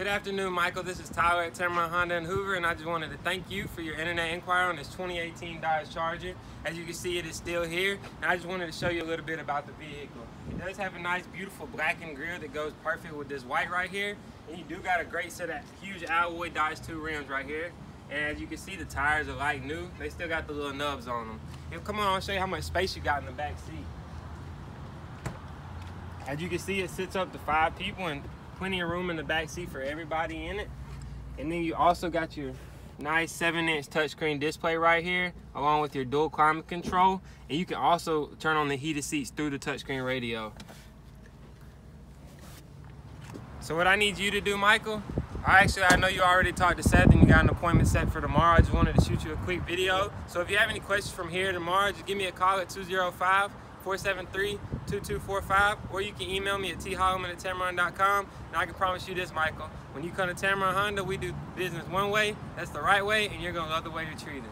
Good afternoon, Michael. This is Tyler at Tameron Honda in Hoover, and I just wanted to thank you for your internet inquiry on this 2018 Dodge Charger. As you can see, it is still here, and I just wanted to show you a little bit about the vehicle. It does have a nice, beautiful blackened grille that goes perfect with this white right here, and you do got a great set of huge alloy Dodge 2 rims right here. And as you can see, the tires are like new. They still got the little nubs on them. Here, come on, I'll show you how much space you got in the back seat. As you can see, it sits up to five people, and plenty of room in the back seat for everybody in it. And then you also got your nice 7-inch touchscreen display right here, along with your dual climate control. And you can also turn on the heated seats through the touchscreen radio. So what I need you to do, Michael, I actually, I know you already talked to Seth and you got an appointment set for tomorrow. I just wanted to shoot you a quick video. So if you have any questions from here tomorrow, just give me a call at 205 473-2245 or you can email me at tholloman at tameron.com and I can promise you this Michael. When you come to Tameron Honda we do business one way that's the right way and you're gonna love the way you're treated